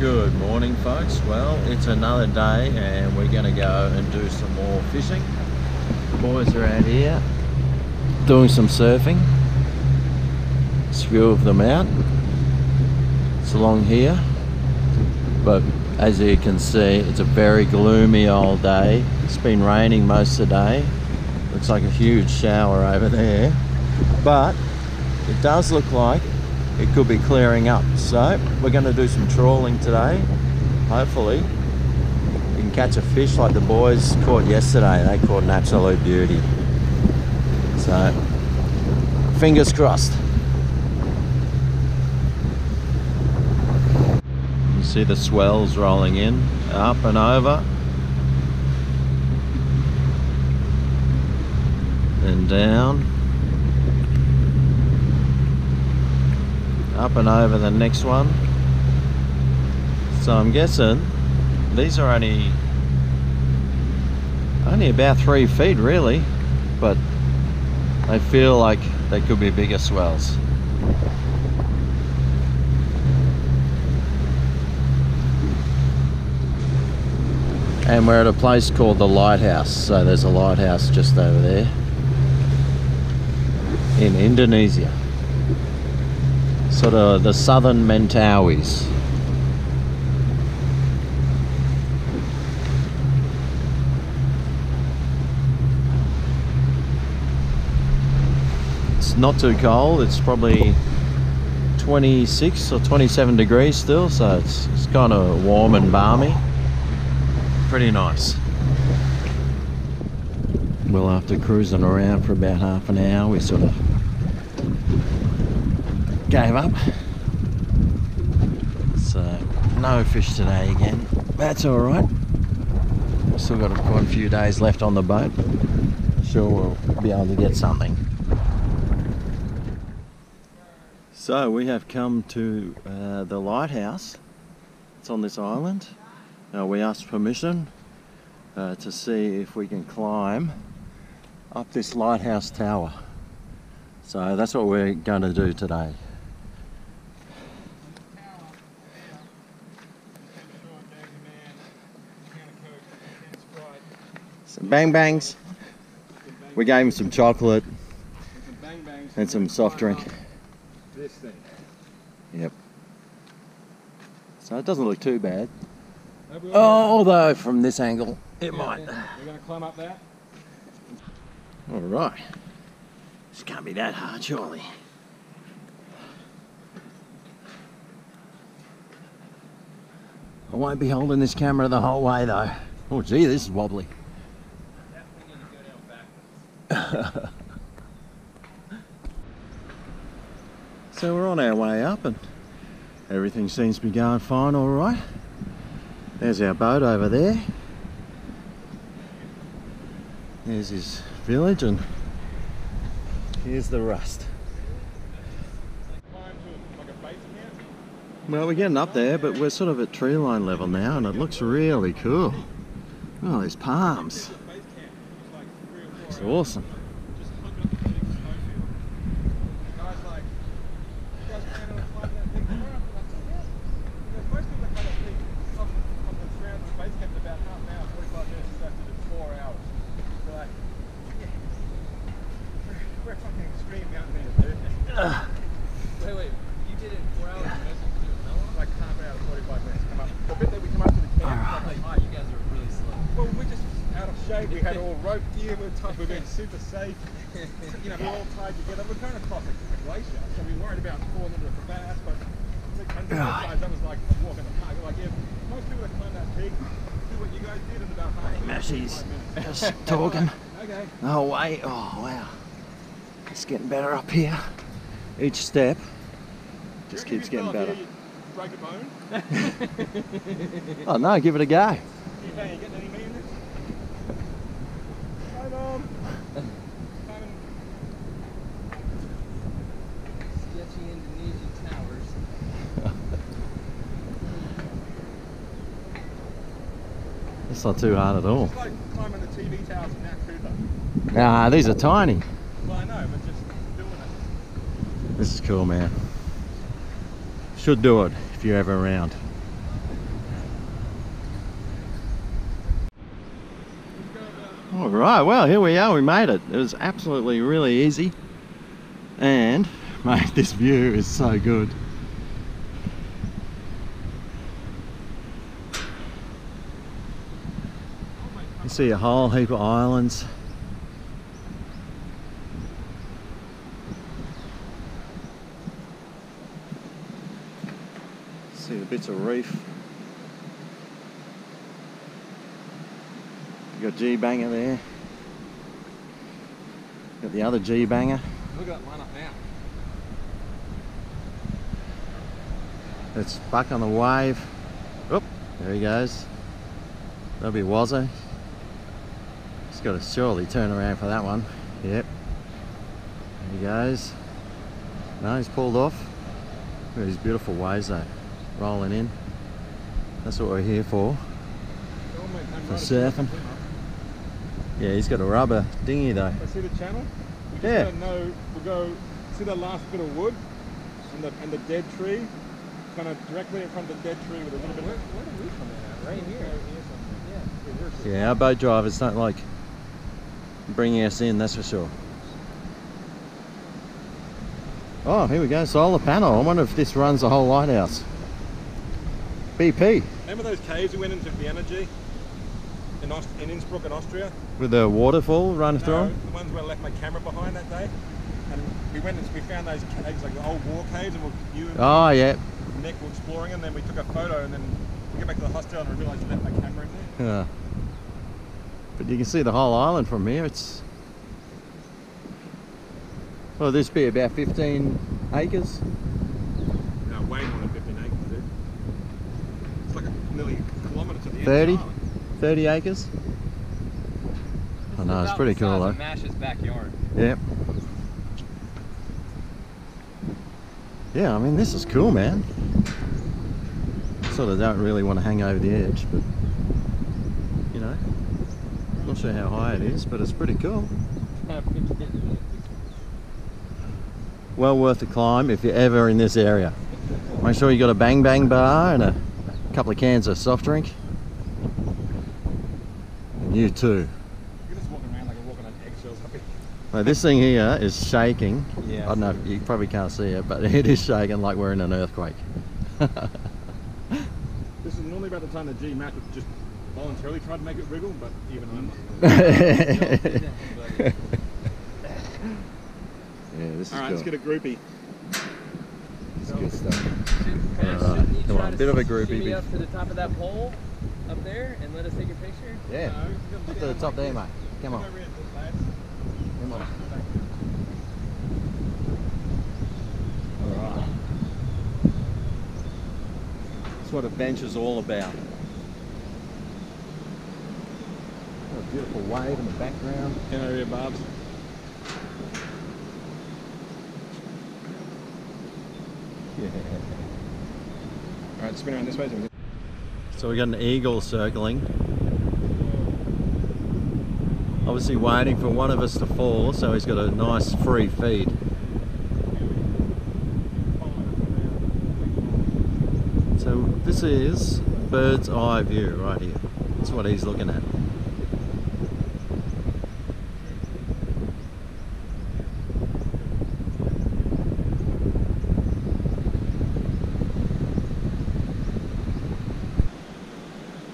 Good morning, folks. Well, it's another day, and we're going to go and do some more fishing. The boys are out here doing some surfing. There's a few of them out. It's along here, but as you can see, it's a very gloomy old day. It's been raining most of the day. Looks like a huge shower over there, but it does look like it could be clearing up. So we're going to do some trawling today. Hopefully we can catch a fish like the boys caught yesterday. They caught an absolute beauty. So fingers crossed. You see the swells rolling in, up and over. And down. Up and over the next one. So I'm guessing these are only only about three feet really but they feel like they could be bigger swells. And we're at a place called the Lighthouse so there's a lighthouse just over there in Indonesia sort of the southern Mentawais. It's not too cold, it's probably 26 or 27 degrees still, so it's, it's kind of warm and balmy. Pretty nice. Well, after cruising around for about half an hour, we sort of gave up. So no fish today again. That's all right. Still got quite a few days left on the boat. Sure we'll be able to get something. So we have come to uh, the lighthouse. It's on this island. Now we asked permission uh, to see if we can climb up this lighthouse tower. So that's what we're going to do today. Some bang bangs. We gave him some chocolate and some soft drink. This thing. Yep. So it doesn't look too bad. Oh, although from this angle it Yeah, might. yeah. We're going to climb up that. All right. This can't be that hard, surely. I won't be holding this camera the whole way though. Oh gee, this is wobbly. so we're on our way up and everything seems to be going fine all right. There's our boat over there. There's his village and here's the rust. Well, we're getting up there, but we're sort of at tree line level now and it looks really cool. Oh, there's palms. It's awesome. Just hunting up the big snowfield. The guy's like, you guys planning on climbing that thing tomorrow? I'm like, yeah. Because most people that climb that thing up, up the ground to the base camp in about half an hour, 45 minutes, you have to do four hours. They're like, yeah. We're, we're fucking extreme mountaineers, dude. Wait, wait. You did it in four hours and measured to do a melon? like half an hour to 45 minutes. Come up. The bit that we come up to the camp, it's Like, like, oh, you guys are really slow. Well, we're just shape. We had all rope gear. We're, t- we're being super safe. You know, we're all tied together. We're going across a, glacier, so we worried about falling into a crevasse. But that was like a walk in the park. Like, yeah, most people that climb that peak do what you guys did in about half an hour, Mashies 45 minutes. just talking. Okay. Oh, wait. Oh, wow. It's getting better up here. Each step just keeps getting if better. here, break a bone? Oh, no, give it a go. It's not too hard at all. It's like climbing the TV towers in Mount Coot-tha. Nah, these are tiny. Well, I know, but just doing it. This is cool, man. Should do it if you're ever around. All right, well, here we are. We made it. It was absolutely really easy. And, mate, this view is so good. See a whole heap of islands. See the bits of reef. You got G banger there. Got the other G banger. Look at that line up now. It's back on the wave. Oop, there he goes. That'll be Wazza. He's got to surely turn around for that one. Yep. There he goes. No, he's pulled off. Look at these beautiful waves though, rolling in. That's what we're here for. They're all maintained For right surfing. across the river. Yeah, he's got a rubber dinghy though. I see the channel. We just Yeah. gotta know. We'll go see the last bit of wood and the and the dead tree, kind of directly in front of the dead tree with a little bit. Where, of where did we come in at? Right here. Yeah. Yeah, our boat drivers don't like bringing us in, that's for sure. Oh, here we go, solar panel. I wonder if this runs the whole lighthouse. BP Remember those caves we went into the energy in Aust- in Innsbruck in Austria? with the waterfall running through No, 'em? the ones where I left my camera behind that day. And we went and we found those caves, like the old war caves, and we, you and Oh, yeah. Nick were exploring, and then we took a photo, and then we get back to the hostel and we realised I left my camera in there. Yeah. But you can see the whole island from here. It's well, this be about 15 acres. No, way more than 15 acres, dude. It's like a nearly kilometre to the end 30? of the island. 30 acres. I know, oh, it's pretty cool though. Mash's backyard. Yep. Yeah, I mean, this is cool, man. Sort of don't really want to hang over the edge, but you know, not sure how high it is, but it's pretty cool. Well worth the climb if you're ever in this area. Make sure you got a bang bang bar and a couple of cans of soft drink. And you too. You're just walking around like you're walking on eggshells up here. Now, this thing here is shaking. Yeah. I don't know, if you probably can't see it, but it is shaking like we're in an earthquake. This is normally about the time that G Mac would just voluntarily try to make it wriggle, but even I'm not. gonna do it. yeah, this is All right, cool. let's get a groupie. This is good stuff. Mash, Alright, you come on, to bit of a shimmy groupie. up to the top of that pole up there and let us take a picture. Yeah, No, up to the top there, mate. Come on, Over here, lads. come on. Alright. That's what adventure's all about. Got a beautiful wave in the background. In over here, Barbs. Yeah. All right, spin around this way. so we can- So we got an eagle circling. Obviously waiting for one of us to fall, so he's got a nice free feed. So this is bird's eye view right here. That's what he's looking at.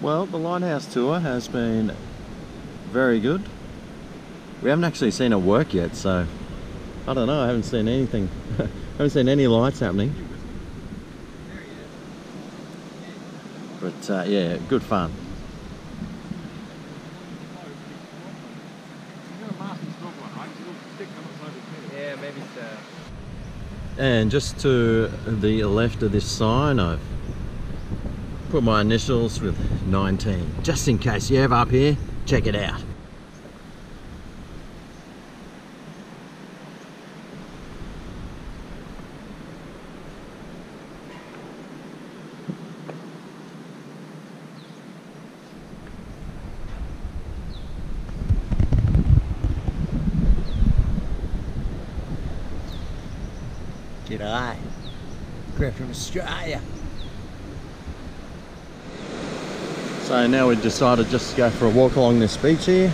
Well, the lighthouse tour has been very good. We haven't actually seen it work yet, so I don't know. I haven't seen anything. I haven't seen any lights happening. But uh, yeah, good fun. You got a mast and stalk one, right? Little stick on the side of the head. Yeah, maybe so. And just to the left of this sign, I've put my initials with 19, just in case you have up here. Check it out. G'day. Greg from Australia. So now we've decided just to go for a walk along this beach here.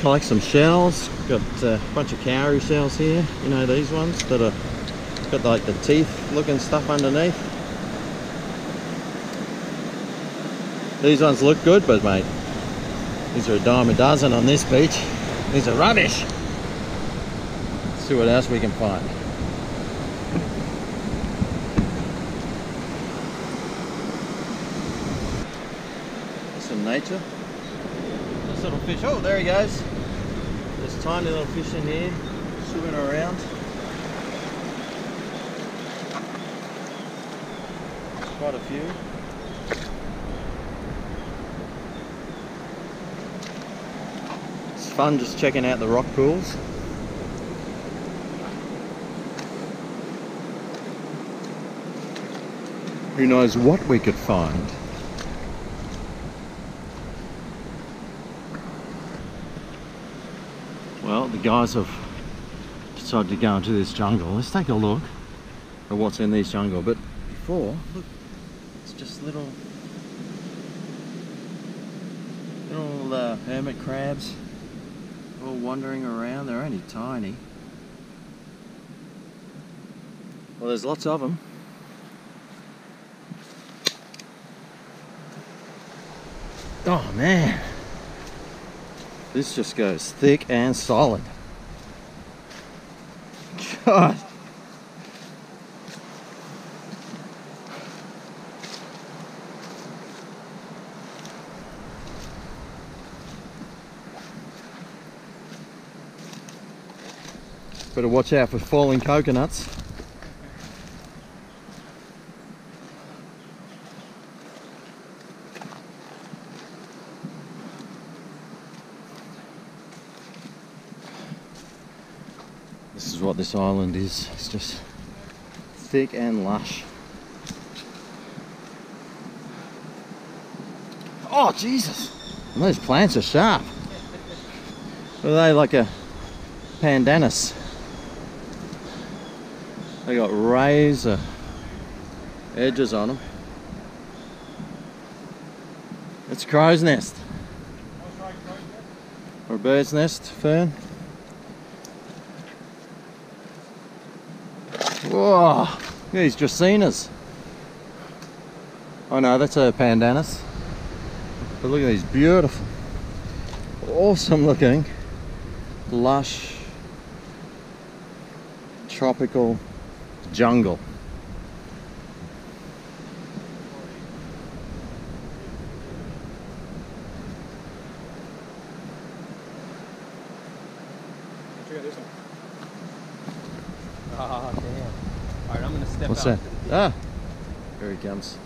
collect some shells. Got a bunch of cowrie shells here. You know these ones that are got like the teeth looking stuff underneath. These ones look good, but mate, these are a dime a dozen on this beach. These are rubbish. Let's see what else we can find. Nature. This little fish. Oh, there he goes. There's tiny little fish in here swimming around. Quite a few. It's fun just checking out the rock pools. Who knows what we could find. Well, the guys have decided to go into this jungle. Let's take a look at what's in this jungle. But before, look, it's just little, little uh, hermit crabs all wandering around. They're only tiny. Well, there's lots of them. Oh man. This just goes thick and solid. God. Better watch out for falling coconuts. What this island is. It's just thick and lush. Oh Jesus! And those plants are sharp. Are they like a pandanus? They got razor edges on them. It's a crow's nest or a bird's nest, Fern. At these dracaenas. Oh no, that's a pandanus. But look at these beautiful, awesome looking, lush, tropical jungle. Check out this one. Oh, damn. Alright, I'm gonna step What's out. that? Ah, here he comes.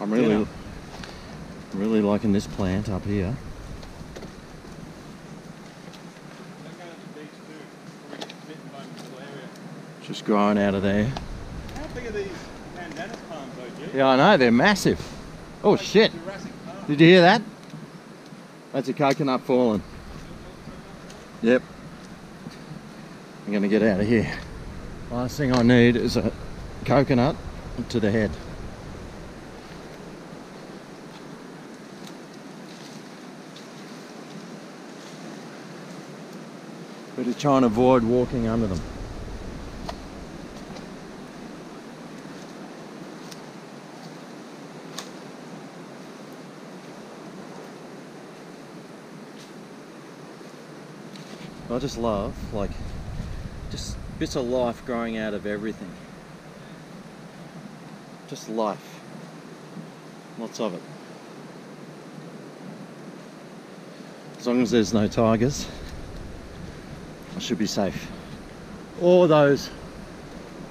I'm really, Dinner. I'm really liking this plant up here. They're going to the beach too. Probably get bitten by this little area. Just growing out of there. How big are these pandanus palms though, G? Yeah, I know, they're massive. Oh Like shit, did you hear that? That's a coconut falling. Yep. I'm gonna get out of here. Last thing I need is a coconut to the head. Better try and avoid walking under them. I just love like just bits of life growing out of everything. Just life. Lots of it. As long as there's no tigers, I should be safe. Or those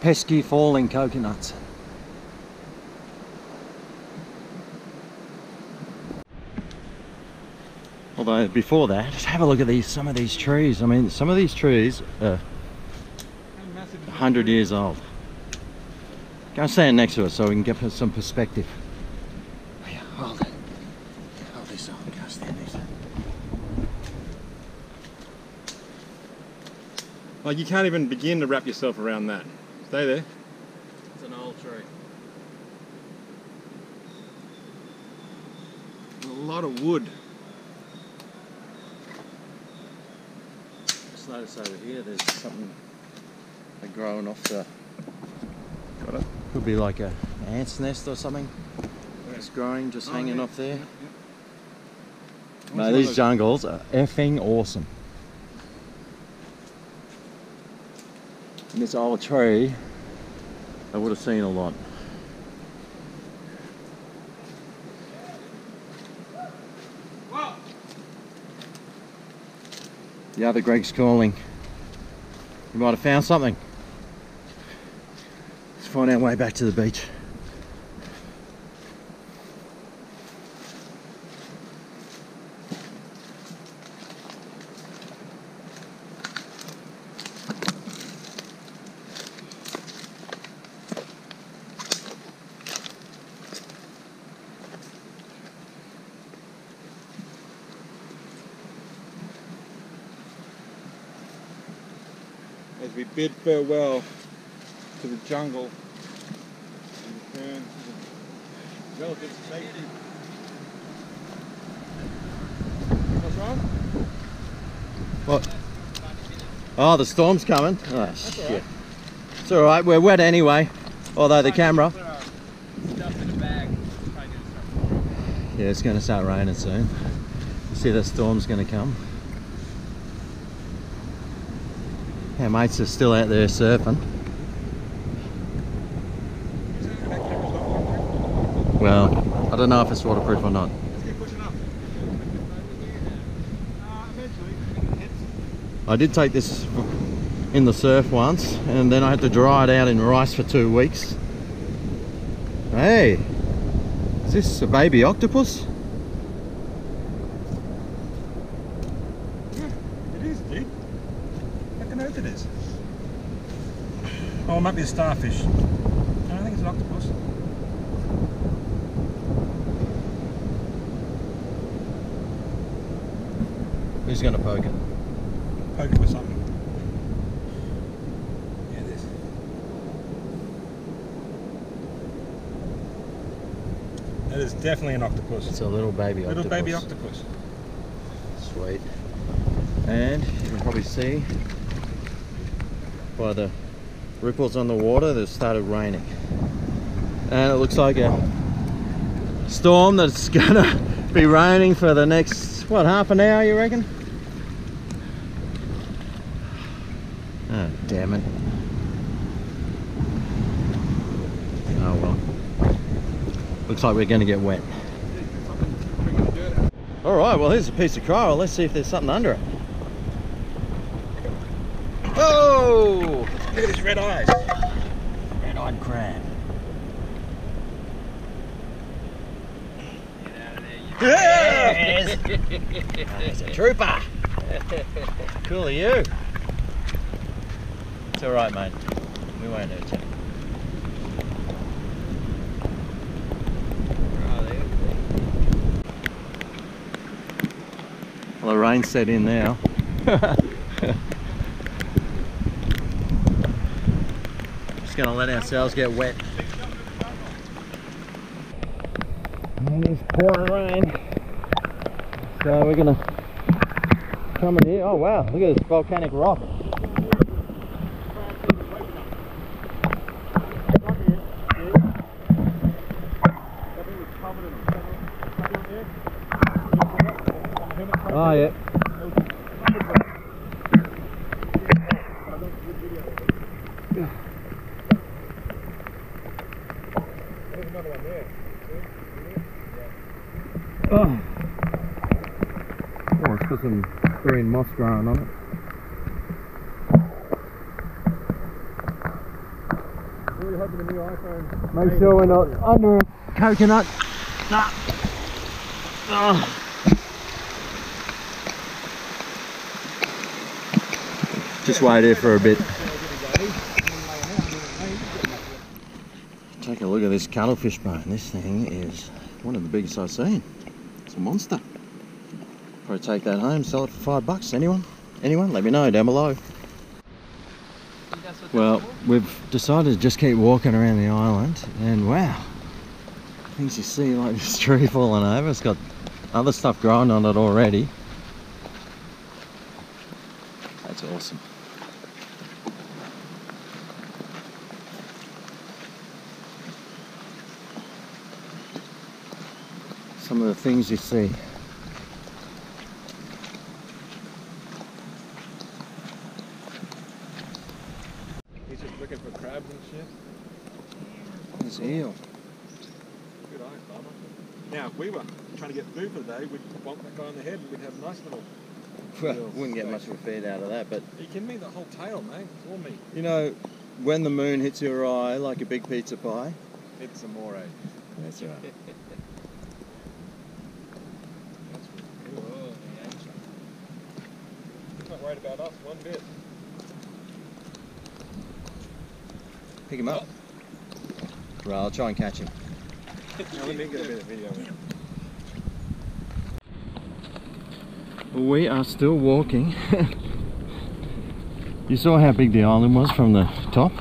pesky falling coconuts. Although before that, just have a look at these some of these trees. I mean, some of these trees are How massive is this 100 years old. Go and stand next to it so we can get some perspective. Oh, yeah, hold it. Hold this on. Go stand next to. Like you can't even begin to wrap yourself around that. Stay there. It's an old tree. A lot of wood. Just notice over here there's something like growing off the. Got it. Could be like a ant's nest or something. It's growing, just Oh, hanging yeah. off there. What's No, all these jungles are effing awesome. And this old tree, I would have seen a lot. The other Greg's calling. You might have found something. Find our way back to the beach. As we bid farewell to the jungle and return to relative safety. What's wrong? What? Oh, the storm's coming. Oh, all shit. right. It's alright, we're wet anyway. Although the camera. Put our Stuff in a bag. Probably gonna start pouring. Yeah, it's going to start raining soon. You see the storm's going to come. Our mates are still out there surfing. Is it that camera's not waterproof? Well, I don't know if it's waterproof or not. Let's keep pushing up. Eventually, when it hits. I did take this in the surf once and then I had to dry it out in rice for two weeks. Hey, is this a baby octopus? Yeah, it is, dude. What on earth it is? Oh, it might be a starfish. I don't think it's an octopus. Who's going to poke it? Poke it with something. Yeah, it is. That is definitely an octopus. It's a little baby Little octopus. baby octopus. Sweet. And you can probably see by the ripples on the water that it started raining. And it looks like a storm that's gonna be raining for the next, what, half an hour you reckon? Oh, damn it. Oh well. Looks like we're gonna get wet. All right, well, here's a piece of coral. Let's see if there's something under it. Oh! Look at his red eyes. Red-eyed crab. Yeah! He's a trooper. Cool of you. It's all right, mate. We won't hurt you. Well, the rain set in now. Just gonna let ourselves get wet. And it's pouring rain. So we're gonna come in here. Oh wow, look at this volcanic rock. Oh yeah. Oh. It's some green moss growing on it. Really hoping the new iPhone. Make sure we're not under a coconut. Nah. Oh. Just wait here for a bit. Take a look at this cuttlefish bone. This thing is one of the biggest I've seen. It's a monster. Probably take that home, sell it for five bucks. Anyone? Anyone? Let me know down below. Well, we've decided to just keep walking around the island, and wow, things you see like this tree falling over. It's got other stuff growing on it already. That's awesome. Some of the things you see. He's just looking for crabs and shit. There's eel. Good eyes, Bubba. Now, if we were trying to get food for the day, we'd bonk that guy on the head and we'd have a nice little. Well, wouldn't get much of a feed out of that, but Are you kidding me? The whole tail, mate. It's all meat. you know, when the moon hits your eye like a big pizza pie, It's amore. that's right. That's really cool. Oh, He's not worried about us one bit. Pick him up. Oh. Right, I'll try and catch him. Now, let me get a bit of video. of it. We are still walking. you saw how big the island was from the top,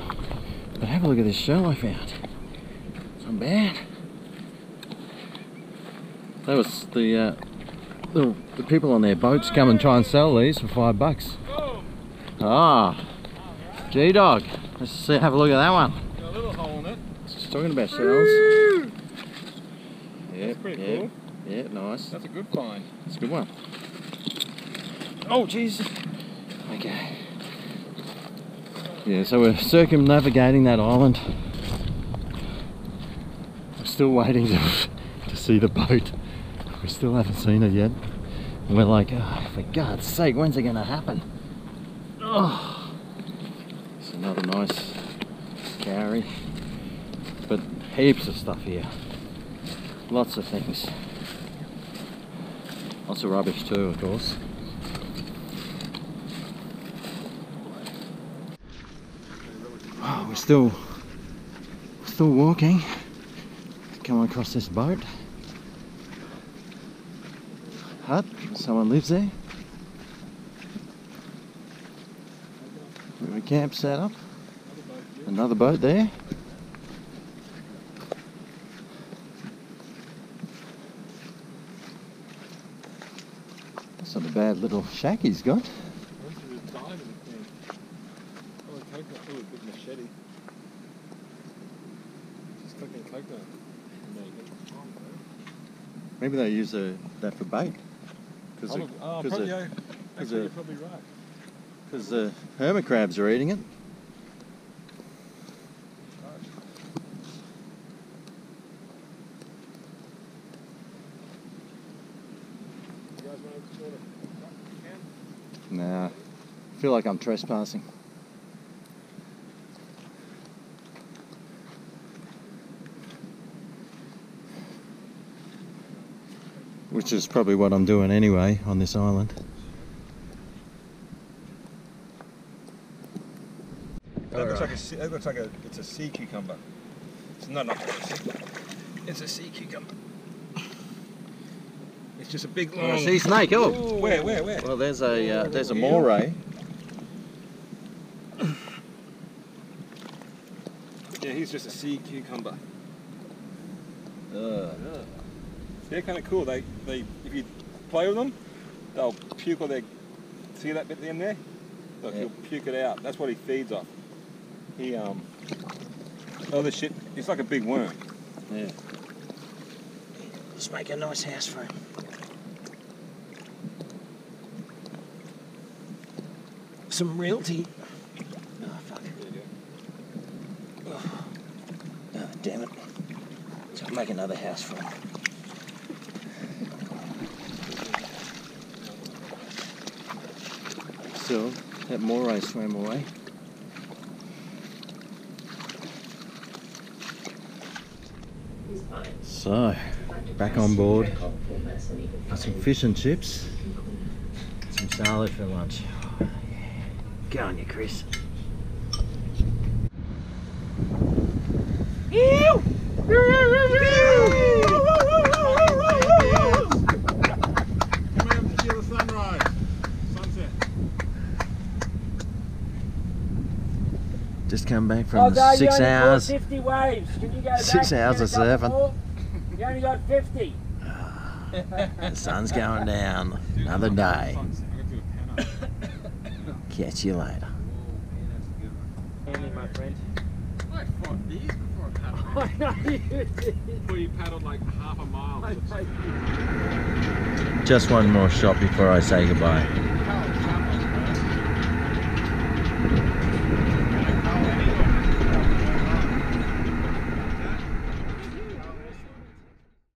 but have a look at this shell I found. It's not bad. That was the, uh, the the people on their boats come and try and sell these for five bucks. Ah, G dog. Let's see, have a look at that one. Got a little hole in it. Just talking about shells. Yeah, That's pretty yeah, cool. Yeah, nice. That's a good find. It's a good one. Oh, jeez. Okay. Yeah, so we're circumnavigating that island. We're still waiting to, to see the boat. We still haven't seen it yet. And we're like, oh, for God's sake, when's it going to happen? Oh, it's another nice cowrie. But heaps of stuff here. Lots of things. Lots of rubbish too, of course. Oh, we're still still walking. Come across this boat. Hut. Someone lives there. We camp set up. Another boat there. That's not a bad little shack he's got. What's the diving thing? Oh, a coconut. Oh, a big machete. Just cooking coconut. No, you got the palm, though. Maybe they use uh that for bait. Because Oh, oh, probably, the, yeah. cause Actually, the- you're probably right. 'cause the hermit crabs are eating it. You guys want to sort of cut if you can? Nah, I feel like I'm trespassing. Which is probably what I'm doing anyway on this island. That looks like a. sea- That looks like a. It's a sea cucumber. It's not not. It's a sea cucumber. It's just a big long. sea snake, oh! Where? Where? Where? Well, there's a uh, there's a moray. Yeah, he's just a sea cucumber. Uh, They're kind of cool. They, they, if you play with them, they'll puke all their. See that bit in there? They'll, Yeah. He'll puke it out. That's what he feeds off. He um. Other shit. It's like a big worm. yeah. Let's make a nice house for him. Some realty. Oh, fuck. Oh, damn it. So I'll make another house for him. So, that moray swam away. So, back on board. Got some fish and chips. Some salad for lunch. Go on you, Chris. Come out to see the sunrise. Sunset. Just come back Oh, from no, you six only caught hours. 50 waves. Can you go Six back hours of couple surfing. more? You only got 50. Ah, the sun's going down. Another day. Catch you later. Oh, Andy, my friend. I fought these before I paddled. I know you did. Before you paddled like half a mile. I know you Just one more shot before I say goodbye.